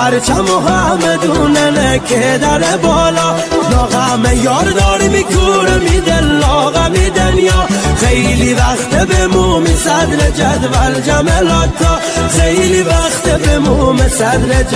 پرچم محمدونه که در بالا. لاغم یار داری میکور میده لاغمی دنیا. خیلی وقت به موم صدر جدول جملاتا خیلی وقت به موم صدر